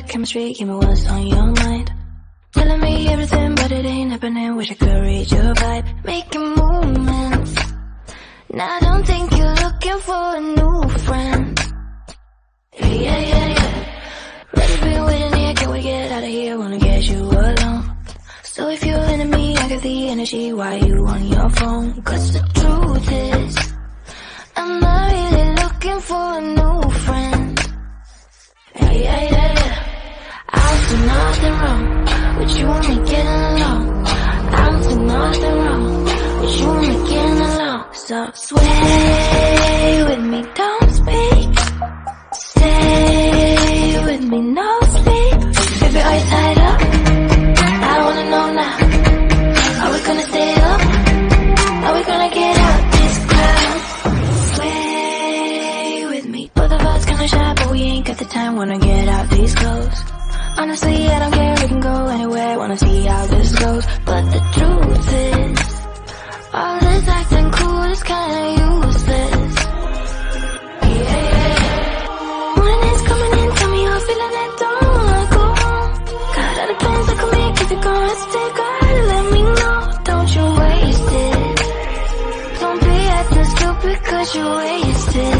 bad chemistry, give me what's on your mind. Telling me everything, but it ain't happening. Wish I could read your vibe. Making movements. Now I don't think you're looking for a new friend. Yeah, yeah, yeah. Ready, been waiting here, can we get out of here? Wanna get you alone. So if you're into me, I got the energy. Why you on your phone? Cause the truth So sway with me, don't speak. Stay with me, no sleep. Baby, are you tied up? I wanna know now. Are we gonna stay up? Are we gonna get out this crowd? Sway with me. Both of us kinda shy, but we ain't got the time. Wanna get out these clothes. Honestly, I don't care. We can go anywhere. Gonna let me know. Don't you waste it. Don't be acting stupid cause you wasted.